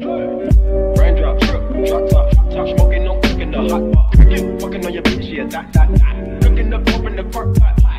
Raindrop truck, truck top, top smoking, no cooking the hot pot. Fucking on your bitch, yeah, that, that, that. Cooking up, in the park pot.